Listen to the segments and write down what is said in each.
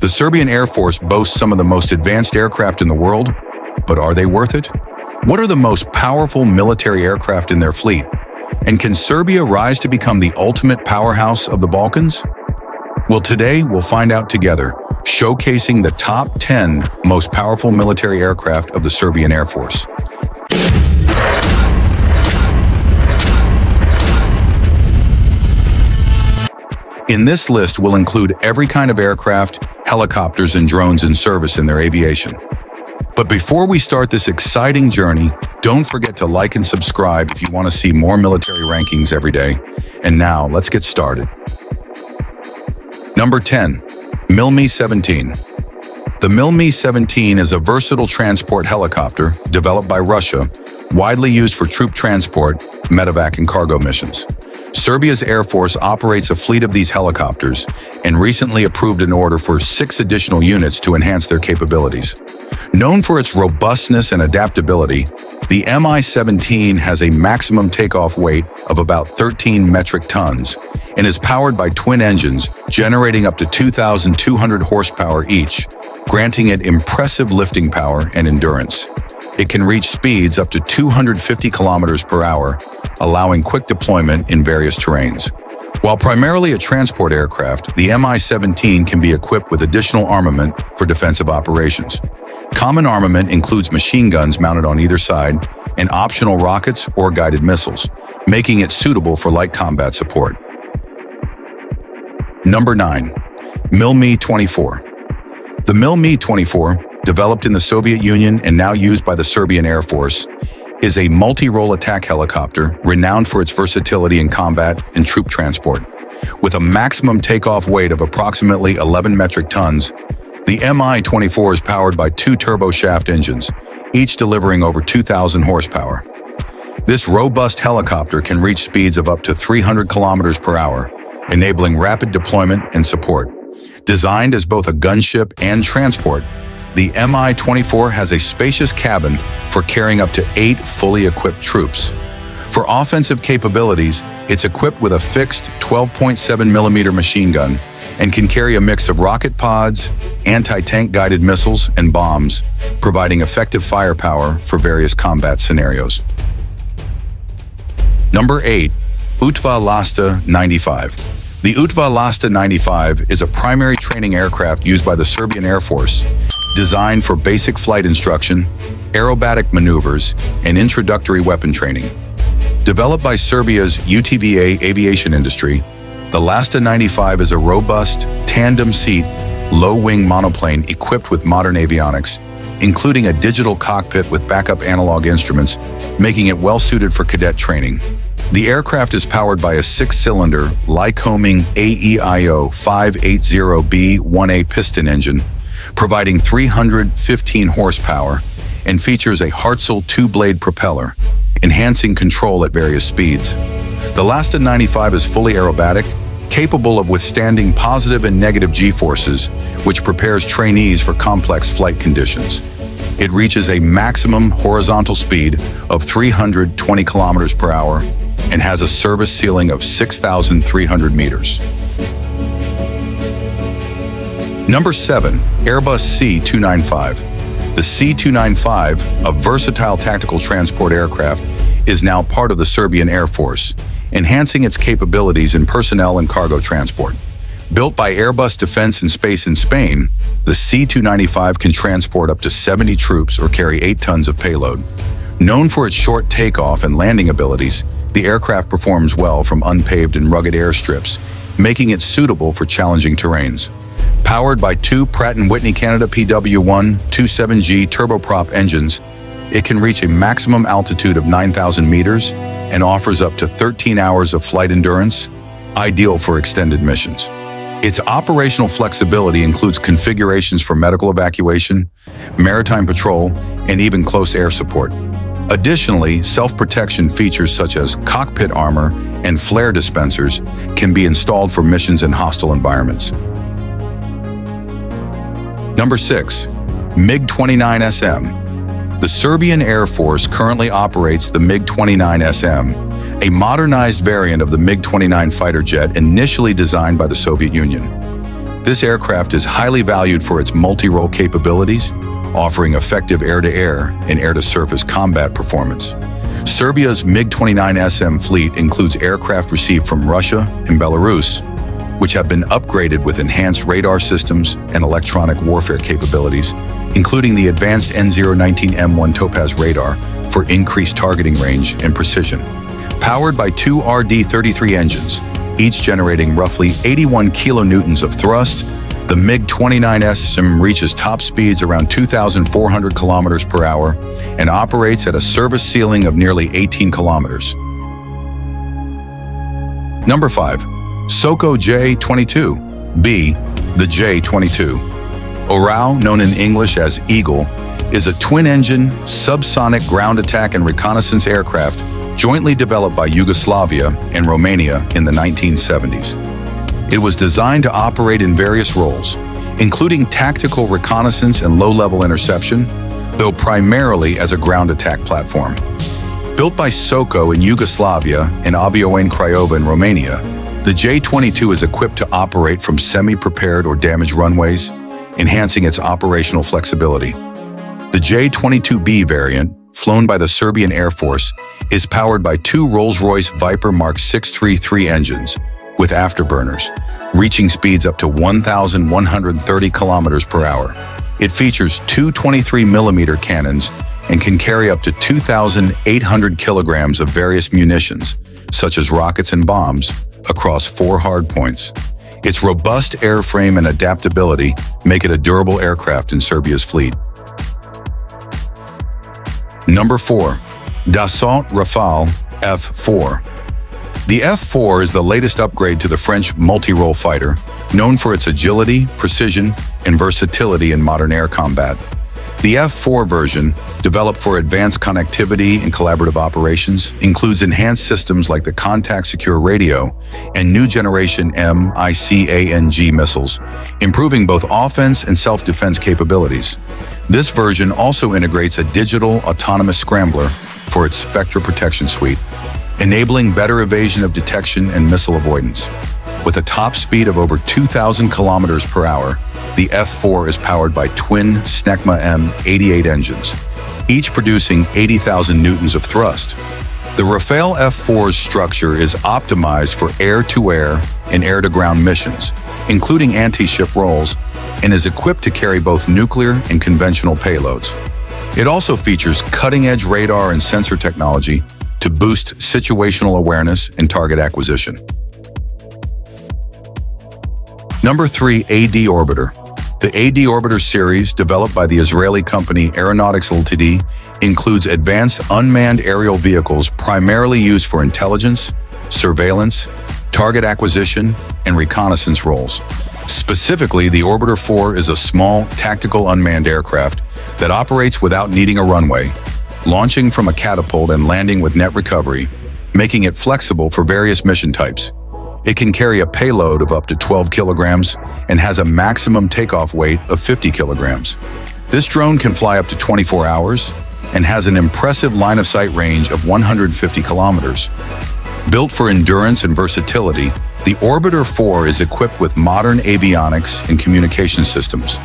The Serbian Air Force boasts some of the most advanced aircraft in the world, but are they worth it? What are the most powerful military aircraft in their fleet? And can Serbia rise to become the ultimate powerhouse of the Balkans? Well, today we'll find out together, showcasing the top 10 most powerful military aircraft of the Serbian Air Force. In this list, we'll include every kind of aircraft, helicopters, and drones in service in their aviation. But before we start this exciting journey, don't forget to like and subscribe if you want to see more military rankings every day. And now, let's get started. Number 10. Mil Mi-17 The Mil Mi-17 is a versatile transport helicopter developed by Russia, widely used for troop transport, medevac, and cargo missions. Serbia's Air Force operates a fleet of these helicopters and recently approved an order for six additional units to enhance their capabilities. Known for its robustness and adaptability, the Mi-17 has a maximum takeoff weight of about 13 metric tons and is powered by twin engines generating up to 2,200 horsepower each, granting it impressive lifting power and endurance. It can reach speeds up to 250 kilometers per hour, allowing quick deployment in various terrains. While primarily a transport aircraft, the Mi-17 can be equipped with additional armament for defensive operations. Common armament includes machine guns mounted on either side and optional rockets or guided missiles, making it suitable for light combat support. Number 9. Mil Mi-24 The Mil Mi-24, developed in the Soviet Union and now used by the Serbian Air Force, is a multi-role attack helicopter renowned for its versatility in combat and troop transport. With a maximum takeoff weight of approximately 11 metric tons, the Mi-24 is powered by two turboshaft engines, each delivering over 2,000 horsepower. This robust helicopter can reach speeds of up to 300 kilometers per hour, enabling rapid deployment and support. Designed as both a gunship and transport, the Mi-24 has a spacious cabin for carrying up to eight fully equipped troops. For offensive capabilities, it's equipped with a fixed 12.7 millimeter machine gun and can carry a mix of rocket pods, anti-tank guided missiles, and bombs, providing effective firepower for various combat scenarios. Number 8. Utva Lasta 95 The Utva Lasta 95 is a primary training aircraft used by the Serbian Air Force designed for basic flight instruction, aerobatic maneuvers, and introductory weapon training. Developed by Serbia's UTVA aviation industry, the Lasta 95 is a robust, tandem-seat, low-wing monoplane equipped with modern avionics, including a digital cockpit with backup analog instruments, making it well-suited for cadet training. The aircraft is powered by a six-cylinder Lycoming AEIO 580B1A piston engine providing 315 horsepower and features a Hartzell two-blade propeller, enhancing control at various speeds. The Lasta 95 is fully aerobatic, capable of withstanding positive and negative G-forces, which prepares trainees for complex flight conditions. It reaches a maximum horizontal speed of 320 kilometers per hour and has a service ceiling of 6,300 meters. Number 7. Airbus C-295 The C-295, a versatile tactical transport aircraft, is now part of the Serbian Air Force, enhancing its capabilities in personnel and cargo transport. Built by Airbus Defence and Space in Spain, the C-295 can transport up to 70 troops or carry 8 tons of payload. Known for its short takeoff and landing abilities, the aircraft performs well from unpaved and rugged airstrips, making it suitable for challenging terrains. Powered by two Pratt & Whitney Canada PW1 27G turboprop engines, it can reach a maximum altitude of 9,000 meters and offers up to 13 hours of flight endurance, ideal for extended missions. Its operational flexibility includes configurations for medical evacuation, maritime patrol, and even close air support. Additionally, self-protection features such as cockpit armor and flare dispensers can be installed for missions in hostile environments. Number 6. MiG-29SM The Serbian Air Force currently operates the MiG-29SM, a modernized variant of the MiG-29 fighter jet initially designed by the Soviet Union. This aircraft is highly valued for its multi-role capabilities, offering effective air-to-air -air and air-to-surface combat performance. Serbia's MiG-29SM fleet includes aircraft received from Russia and Belarus, which have been upgraded with enhanced radar systems and electronic warfare capabilities, including the advanced N019M1 Topaz radar for increased targeting range and precision. Powered by two RD-33 engines, each generating roughly 81 kilonewtons of thrust, the MiG-29SM reaches top speeds around 2,400 kilometers per hour and operates at a service ceiling of nearly 18 kilometers. Number 5. Soko J-22 B. The J-22 Orao, known in English as Eagle, is a twin-engine, subsonic ground attack and reconnaissance aircraft jointly developed by Yugoslavia and Romania in the 1970s. It was designed to operate in various roles, including tactical reconnaissance and low-level interception, though primarily as a ground attack platform. Built by Soko in Yugoslavia and Avioane Craiova in Romania, the J-22 is equipped to operate from semi-prepared or damaged runways, enhancing its operational flexibility. The J-22B variant, flown by the Serbian Air Force, is powered by two Rolls-Royce Viper Mark 633 engines with afterburners, reaching speeds up to 1,130 kilometers per hour. It features two 23mm cannons and can carry up to 2,800 kilograms of various munitions, such as rockets and bombs, across four hardpoints. Its robust airframe and adaptability make it a durable aircraft in Serbia's fleet. Number 4. Dassault Rafale F4 The F4 is the latest upgrade to the French multi-role fighter, known for its agility, precision, and versatility in modern air combat. The F4 version, developed for advanced connectivity and collaborative operations, includes enhanced systems like the Contact Secure Radio and new generation MICA NG missiles, improving both offense and self-defense capabilities. This version also integrates a digital autonomous scrambler for its Spectra protection suite, enabling better evasion of detection and missile avoidance. With a top speed of over 2,000 kilometers per hour, the F4 is powered by twin Snecma M88 engines, each producing 80,000 newtons of thrust. The Rafale F4's structure is optimized for air-to-air -air and air-to-ground missions, including anti-ship roles, and is equipped to carry both nuclear and conventional payloads. It also features cutting-edge radar and sensor technology to boost situational awareness and target acquisition. Number 3. AD Orbiter the AD Orbiter series, developed by the Israeli company Aeronautics Ltd., includes advanced unmanned aerial vehicles primarily used for intelligence, surveillance, target acquisition, and reconnaissance roles. Specifically, the Orbiter 4 is a small, tactical unmanned aircraft that operates without needing a runway, launching from a catapult and landing with net recovery, making it flexible for various mission types. It can carry a payload of up to 12 kilograms and has a maximum takeoff weight of 50 kilograms. This drone can fly up to 24 hours and has an impressive line-of-sight range of 150 kilometers. Built for endurance and versatility, the Orbiter 4 is equipped with modern avionics and communication systems,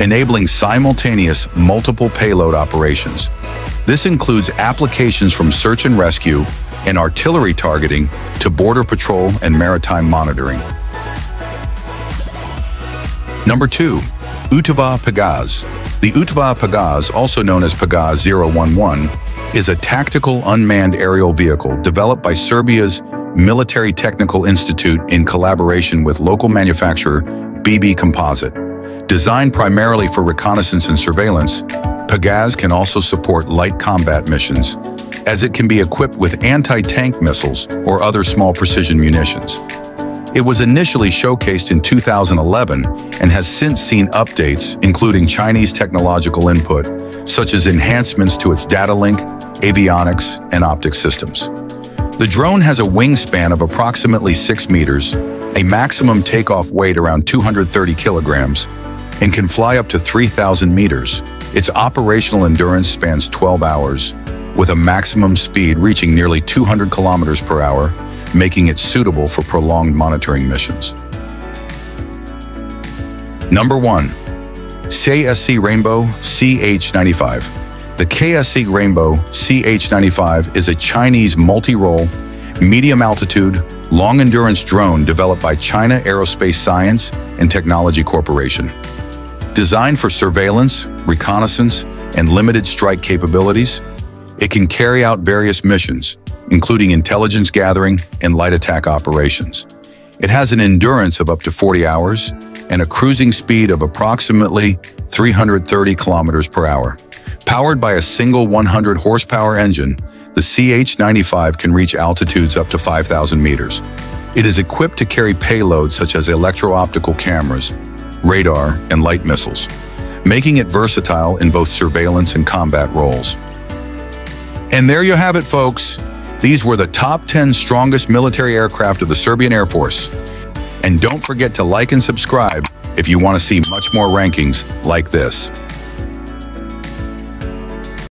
enabling simultaneous multiple payload operations. This includes applications from search and rescue and artillery targeting to border patrol and maritime monitoring. Number 2. Utva Pegaz. The Utva Pegaz, also known as Pegaz 011, is a tactical unmanned aerial vehicle developed by Serbia's Military Technical Institute in collaboration with local manufacturer BB Composite. Designed primarily for reconnaissance and surveillance, Pegaz can also support light combat missions, as it can be equipped with anti-tank missiles or other small precision munitions. It was initially showcased in 2011 and has since seen updates, including Chinese technological input, such as enhancements to its data link, avionics, and optics systems. The drone has a wingspan of approximately 6 meters, a maximum takeoff weight around 230 kilograms, and can fly up to 3,000 meters. Its operational endurance spans 12 hours, with a maximum speed reaching nearly 200 kilometers per hour, making it suitable for prolonged monitoring missions. Number 1. CASC Rainbow CH-95. The CASC Rainbow CH-95 is a Chinese multi-role, medium-altitude, long-endurance drone developed by China Aerospace Science and Technology Corporation. Designed for surveillance, reconnaissance, and limited strike capabilities, it can carry out various missions, including intelligence gathering and light attack operations. It has an endurance of up to 40 hours and a cruising speed of approximately 330 kilometers per hour. Powered by a single 100 horsepower engine, the CH-95 can reach altitudes up to 5,000 meters. It is equipped to carry payloads such as electro-optical cameras, radar, and light missiles, making it versatile in both surveillance and combat roles. And there you have it, folks. These were the top 10 strongest military aircraft of the Serbian Air Force. And don't forget to like and subscribe if you want to see much more rankings like this.